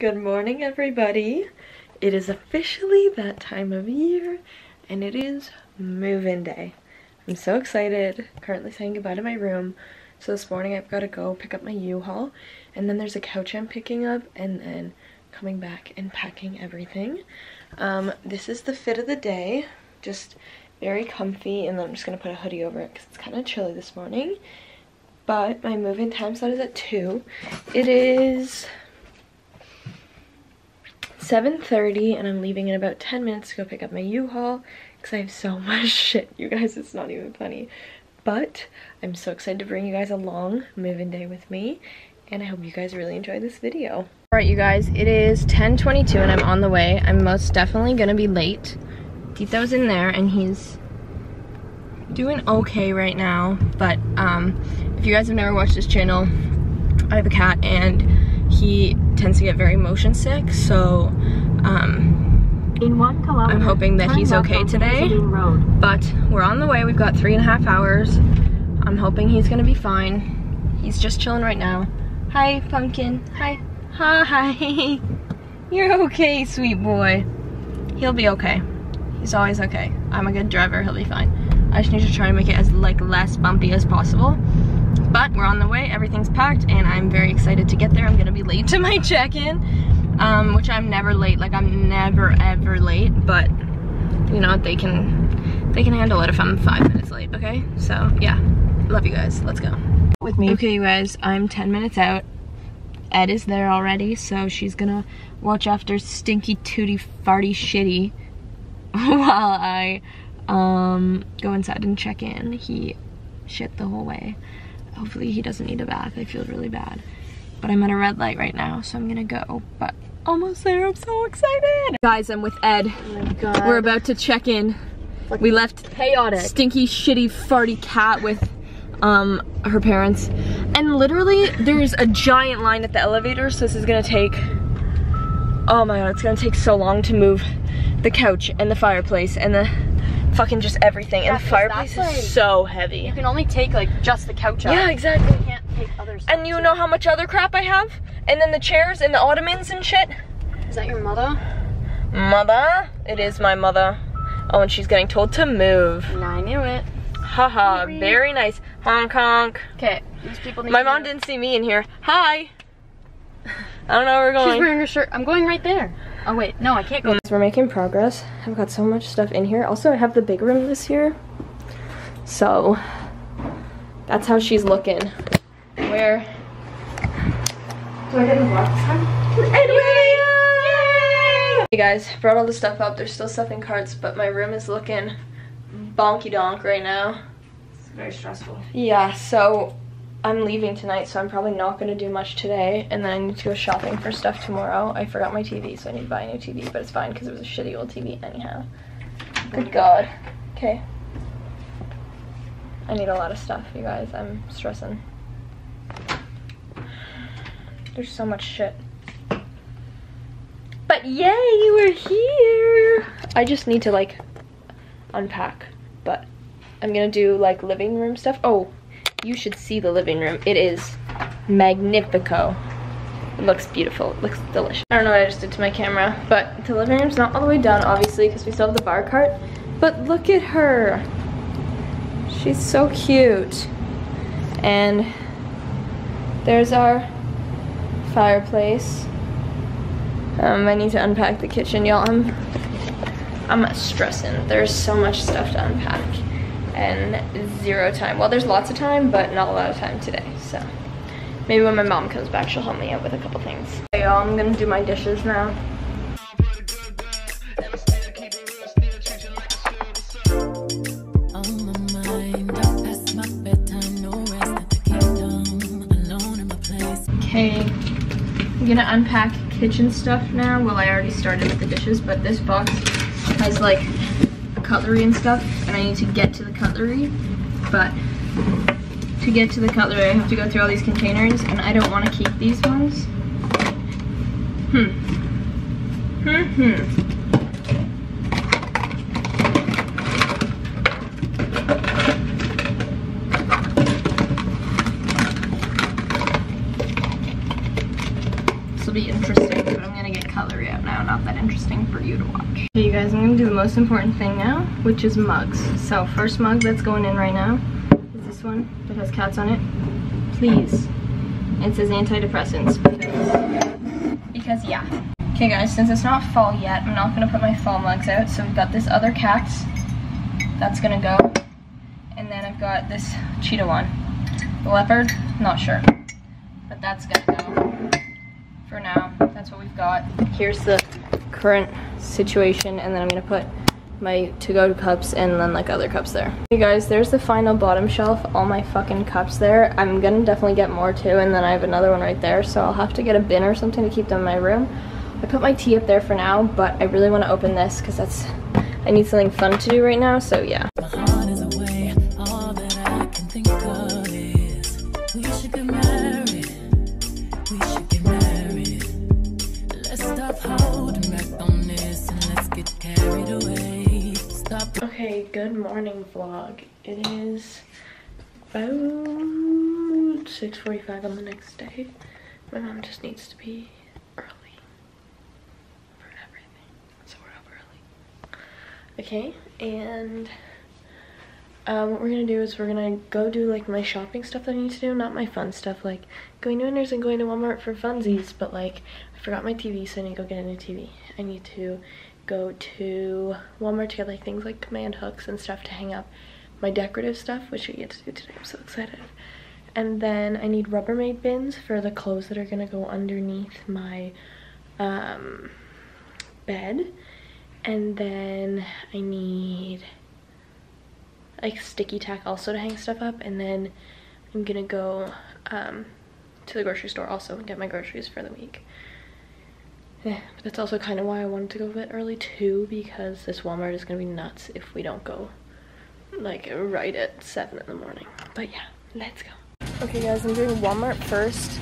Good morning, everybody. It is officially that time of year, and it is move-in day. I'm so excited. Currently saying goodbye to my room. So this morning I've got to go pick up my U-Haul, and then there's a couch I'm picking up, and then coming back and packing everything. Um, this is the fit of the day. Just very comfy, and then I'm just going to put a hoodie over it because it's kind of chilly this morning. But my move-in time slot is at 2. It is 7.30 and I'm leaving in about 10 minutes to go pick up my U-Haul because I have so much shit, you guys, it's not even funny. But I'm so excited to bring you guys along move-in day with me and I hope you guys really enjoy this video. Alright you guys, it is 10.22 and I'm on the way. I'm most definitely gonna be late. Tito's in there and he's doing okay right now, but um, if you guys have never watched this channel, I have a cat and he tends to get very motion sick, so um, in one kilometer I'm hoping that he's okay today. But we're on the way, we've got three and a half hours. I'm hoping he's gonna be fine. He's just chilling right now. Hi, Pumpkin. Hi. Hi. You're okay, sweet boy. He'll be okay. He's always okay. I'm a good driver, he'll be fine. I just need to try and make it as like less bumpy as possible. But we're on the way, everything's packed, and I'm very excited to get there. I'm gonna be late to my check-in, um, which I'm never late. Like I'm never ever late, but you know, they can they can handle it if I'm five minutes late, okay? So yeah, love you guys, let's go. With me. Okay, you guys, I'm 10 minutes out. Ed is there already, so she's gonna watch after stinky tooty farty shitty while I um, go inside and check in. He shit the whole way. Hopefully he doesn't need a bath. I feel really bad. But I'm at a red light right now, so I'm gonna go. But almost there, I'm so excited. Guys, I'm with Ed. Oh We're about to check in. Like we left chaotic. stinky, shitty, farty cat with um, her parents. And literally, there's a giant line at the elevator, so this is gonna take, oh my god, it's gonna take so long to move the couch and the fireplace and the fucking just everything. Yeah, and the fireplace is like, so heavy. You can only take like just the couch out. Yeah, exactly. You can't take other stuff. And you too. know how much other crap I have? And then the chairs and the ottomans and shit. Is that your mother? Mother? It is my mother. Oh, and she's getting told to move. I knew it. Haha, very nice. Honk honk. Okay, My mom didn't see me in here. Hi. I don't know where we're going. She's wearing her shirt. I'm going right there. Oh wait, no, I can't go. We're making progress. I've got so much stuff in here. Also, I have the big room this year. So, that's how she's looking. Where? Do I get the vlog this time? Hey guys, brought all the stuff up. There's still stuff in carts, but my room is looking bonky donk right now. It's very stressful. Yeah, so I'm leaving tonight, so I'm probably not going to do much today. And then I need to go shopping for stuff tomorrow. I forgot my TV, so I need to buy a new TV, but it's fine because it was a shitty old TV anyhow. Good God. Okay. I need a lot of stuff, you guys. I'm stressing. There's so much shit. But yay, you are here! I just need to, like, unpack. But I'm gonna do, like, living room stuff. Oh, you should see the living room. It is magnifico. It looks beautiful. It looks delicious. I don't know what I just did to my camera, but the living room's not all the way done, obviously, because we still have the bar cart. But look at her. She's so cute. And there's our fireplace. Um, I need to unpack the kitchen, y'all. I'm, I'm stressing. There's so much stuff to unpack and zero time. Well, there's lots of time, but not a lot of time today, so. Maybe when my mom comes back, she'll help me out with a couple things. Okay, y'all, I'm gonna do my dishes now. Okay, I'm gonna unpack kitchen stuff now. Well, I already started with the dishes, but this box has like cutlery and stuff, and I need to get to the cutlery, but to get to the cutlery, I have to go through all these containers, and I don't want to keep these ones. Hmm. Hmm hmm. This will be interesting. but I'm gonna get colory out now. Not that interesting for you to watch. Most important thing now, which is mugs. So first mug that's going in right now is this one that has cats on it. Please. It says antidepressants because, because yeah. Okay guys, since it's not fall yet, I'm not gonna put my fall mugs out. So we've got this other cactus that's gonna go. And then I've got this cheetah one. The leopard, not sure. But that's gonna go for now. That's what we've got. Here's the current situation and then I'm gonna put my to-go cups and then like other cups there. Hey guys, there's the final bottom shelf, all my fucking cups there. I'm gonna definitely get more too and then I have another one right there so I'll have to get a bin or something to keep them in my room. I put my tea up there for now, but I really want to open this because that's, I need something fun to do right now, so yeah. Okay, good morning vlog. It is about 6.45 on the next day. My mom just needs to be early for everything, so we're up early. Okay, and um, what we're gonna do is we're gonna go do like my shopping stuff that I need to do, not my fun stuff like going to Winners and going to Walmart for funsies, but like I forgot my TV so I need to go get a new TV. I need to go to Walmart to get like things like command hooks and stuff to hang up my decorative stuff, which we get to do today. I'm so excited. And then I need Rubbermaid bins for the clothes that are gonna go underneath my um, bed. And then I need like sticky tack also to hang stuff up. And then I'm gonna go um, to the grocery store also and get my groceries for the week. Yeah, but that's also kind of why I wanted to go a bit early too, because this Walmart is gonna be nuts if we don't go like right at seven in the morning. But yeah, let's go. Okay guys, I'm doing Walmart first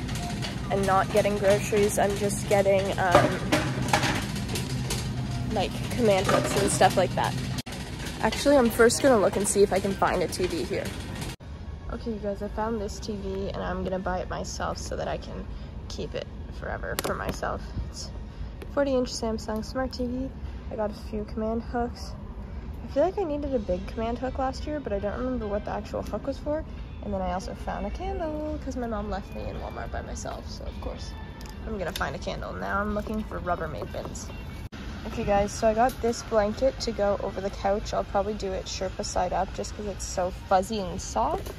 and not getting groceries. I'm just getting um, like command hooks and stuff like that. Actually, I'm first gonna look and see if I can find a TV here. Okay, you guys, I found this TV and I'm gonna buy it myself so that I can keep it forever for myself. It's 40 inch Samsung Smart TV. I got a few command hooks. I feel like I needed a big command hook last year, but I don't remember what the actual hook was for. And then I also found a candle because my mom left me in Walmart by myself. So of course I'm gonna find a candle. Now I'm looking for Rubbermaid bins. Okay guys, so I got this blanket to go over the couch. I'll probably do it Sherpa side up just because it's so fuzzy and soft.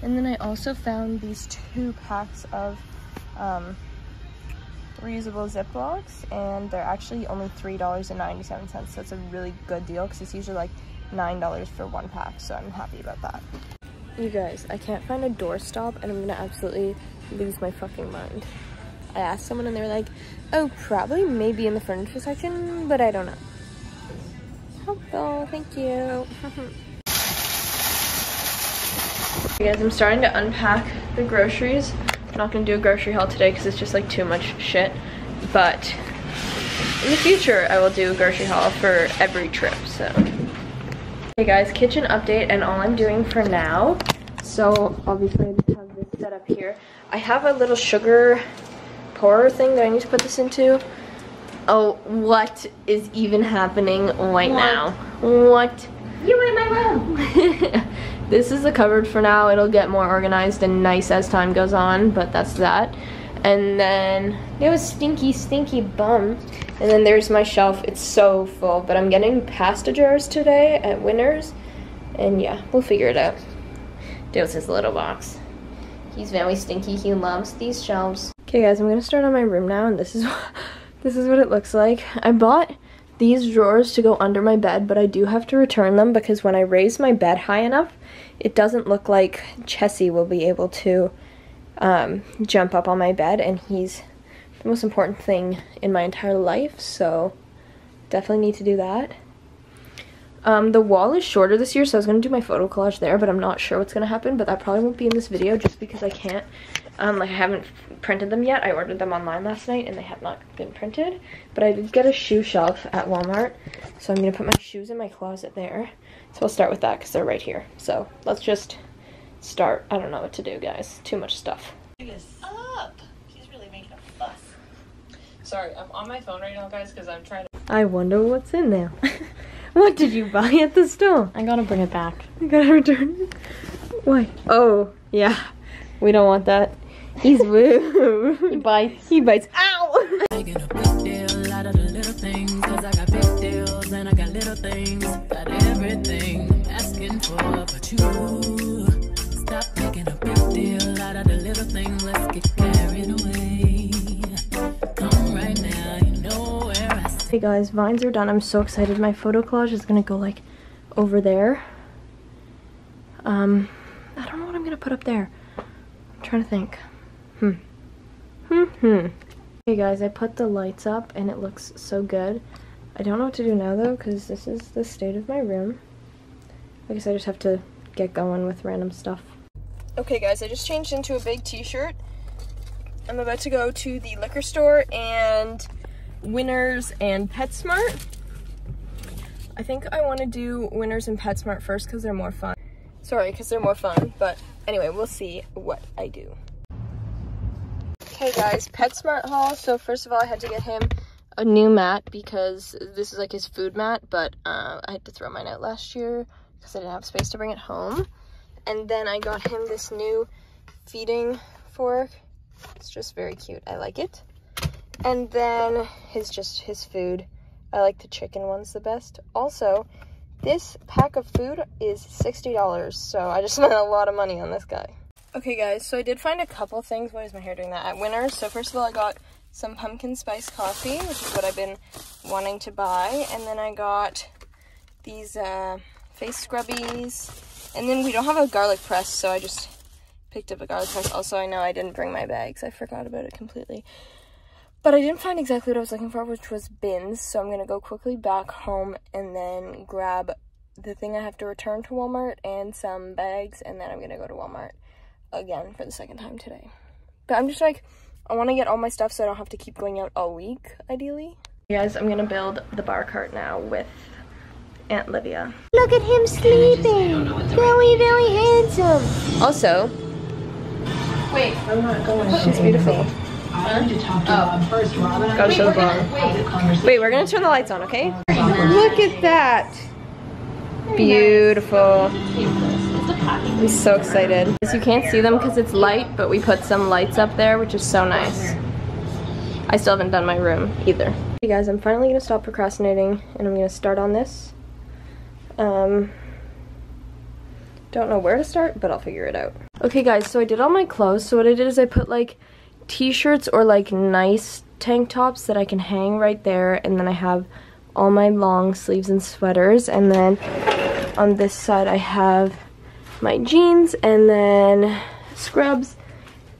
And then I also found these two packs of um, reusable Ziplocs and they're actually only $3.97 so it's a really good deal because it's usually like $9 for one pack so I'm happy about that. You guys, I can't find a doorstop and I'm gonna absolutely lose my fucking mind. I asked someone and they were like, oh, probably maybe in the furniture section, but I don't know. Oh, Helpful, thank you. guys, I'm starting to unpack the groceries. I'm not gonna do a grocery haul today because it's just like too much shit. But in the future, I will do a grocery haul for every trip, so. Hey guys, kitchen update and all I'm doing for now. So obviously I just have this set up here. I have a little sugar pourer thing that I need to put this into. Oh, what is even happening right what? now? What? You in my room. this is the cupboard for now. It'll get more organized and nice as time goes on, but that's that. And then there was stinky, stinky bum. And then there's my shelf. It's so full, but I'm getting pasta jars today at Winners. And yeah, we'll figure it out. There's his little box. He's very stinky. He loves these shelves. Okay guys, I'm gonna start on my room now and this is what, this is what it looks like. I bought these drawers to go under my bed, but I do have to return them because when I raise my bed high enough, it doesn't look like Chessie will be able to um, jump up on my bed, and he's the most important thing in my entire life, so definitely need to do that. Um, the wall is shorter this year, so I was going to do my photo collage there, but I'm not sure what's going to happen, but that probably won't be in this video just because I can't, um, like I haven't printed them yet. I ordered them online last night and they have not been printed, but I did get a shoe shelf at Walmart, so I'm going to put my shoes in my closet there. So I'll start with that because they're right here. So let's just start. I don't know what to do, guys. Too much stuff. up. She's really making a fuss. Sorry, I'm on my phone right now, guys, because I'm trying to. I wonder what's in there. what did you buy at the store? I gotta bring it back. I gotta return it. Why? Oh, yeah. We don't want that. He's woo. He bites. he bites. Ow! Making a big deal out of the little things. Cause I got big deals and I got little things. Got everything I'm asking for. But you Hey guys, vines are done. I'm so excited. My photo collage is gonna go like over there. Um, I don't know what I'm gonna put up there. I'm trying to think. Hmm. Hmm hmm. Hey guys, I put the lights up and it looks so good. I don't know what to do now though, because this is the state of my room. I guess I just have to get going with random stuff. Okay guys, I just changed into a big t-shirt. I'm about to go to the liquor store and Winners and PetSmart. I think I want to do Winners and PetSmart first because they're more fun. Sorry, because they're more fun, but anyway, we'll see what I do. Okay guys, PetSmart haul. So first of all, I had to get him a new mat because this is like his food mat, but uh, I had to throw mine out last year because I didn't have space to bring it home. And then I got him this new feeding fork. It's just very cute. I like it. And then his just his food. I like the chicken ones the best. Also, this pack of food is $60, so I just spent a lot of money on this guy. Okay guys, so I did find a couple things. Why is my hair doing that? At Winners. So first of all, I got some pumpkin spice coffee, which is what I've been wanting to buy. And then I got these uh, face scrubbies. And then we don't have a garlic press, so I just picked up a garlic press. Also, I know I didn't bring my bags. I forgot about it completely. But I didn't find exactly what I was looking for, which was bins. So I'm going to go quickly back home and then grab the thing I have to return to Walmart and some bags. And then I'm going to go to Walmart again for the second time today. But I'm just like, I want to get all my stuff so I don't have to keep going out all week, ideally. You Guys, I'm going to build the bar cart now with Aunt Livia. Look at him sleeping. Very, very handsome. Also, Wait, I'm not going. she's beautiful. I to talk to first. I the bar. had a conversation. Wait, we're gonna turn the lights on, okay? Look at that. Beautiful. I'm so excited. As you can't see them because it's light, but we put some lights up there, which is so nice. I still haven't done my room either. Hey guys, I'm finally gonna stop procrastinating and I'm gonna start on this. Um, don't know where to start, but I'll figure it out. Okay guys, so I did all my clothes. So what I did is I put like t-shirts or like nice tank tops that I can hang right there and then I have all my long sleeves and sweaters and then on this side I have my jeans and then scrubs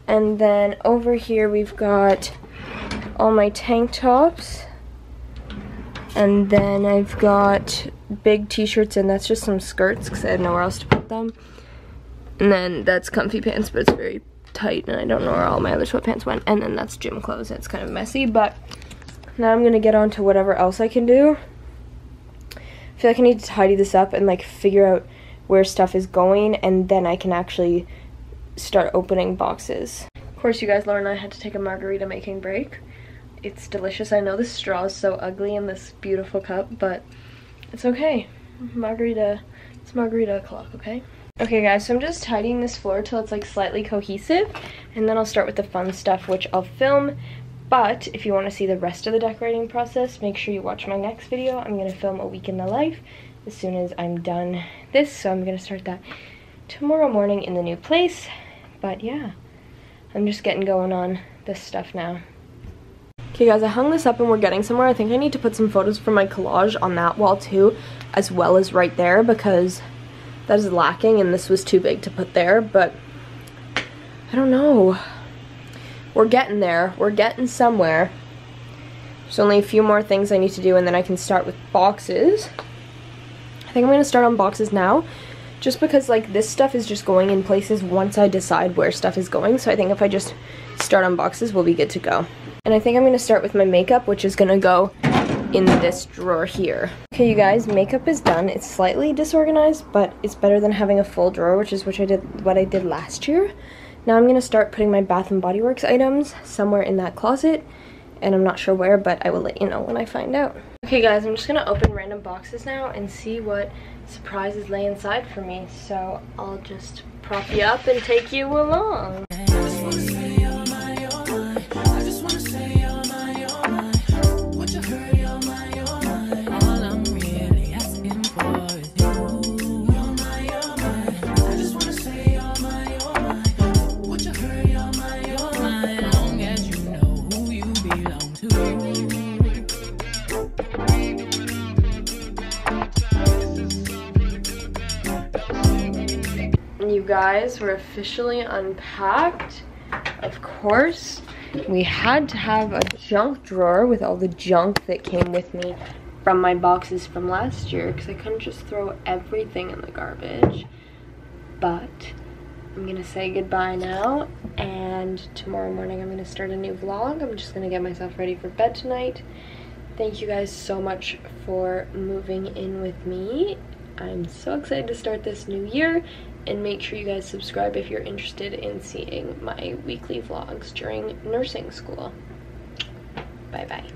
and then over here we've got all my tank tops and then I've got big t-shirts and that's just some skirts because I had nowhere else to put them. And then that's comfy pants but it's very tight and I don't know where all my other sweatpants went. And then that's gym clothes. It's kind of messy, but now I'm gonna get on to whatever else I can do. I feel like I need to tidy this up and like figure out where stuff is going and then I can actually start opening boxes. Of course, you guys, Laura and I had to take a margarita making break. It's delicious. I know the straw is so ugly in this beautiful cup, but it's okay. Margarita, it's margarita o'clock, okay? Okay guys, so I'm just tidying this floor till it's like slightly cohesive and then I'll start with the fun stuff which I'll film. But if you want to see the rest of the decorating process, make sure you watch my next video. I'm going to film a week in the life as soon as I'm done this. So I'm going to start that tomorrow morning in the new place. But yeah, I'm just getting going on this stuff now. Okay guys, I hung this up and we're getting somewhere. I think I need to put some photos from my collage on that wall too, as well as right there because that is lacking and this was too big to put there, but I don't know. We're getting there. We're getting somewhere. There's only a few more things I need to do and then I can start with boxes. I think I'm going to start on boxes now just because like this stuff is just going in places once I decide where stuff is going. So I think if I just start on boxes, we'll be good to go. And I think I'm going to start with my makeup, which is going to go in this drawer here. Okay, you guys, makeup is done. It's slightly disorganized, but it's better than having a full drawer, which is which I did what I did last year. Now I'm gonna start putting my Bath and Body Works items somewhere in that closet, and I'm not sure where, but I will let you know when I find out. Okay guys, I'm just gonna open random boxes now and see what surprises lay inside for me. So I'll just prop you up and take you along. Guys, we're officially unpacked. Of course, we had to have a junk drawer with all the junk that came with me from my boxes from last year because I couldn't just throw everything in the garbage. But I'm gonna say goodbye now and tomorrow morning I'm gonna start a new vlog. I'm just gonna get myself ready for bed tonight. Thank you guys so much for moving in with me. I'm so excited to start this new year and make sure you guys subscribe if you're interested in seeing my weekly vlogs during nursing school. Bye bye.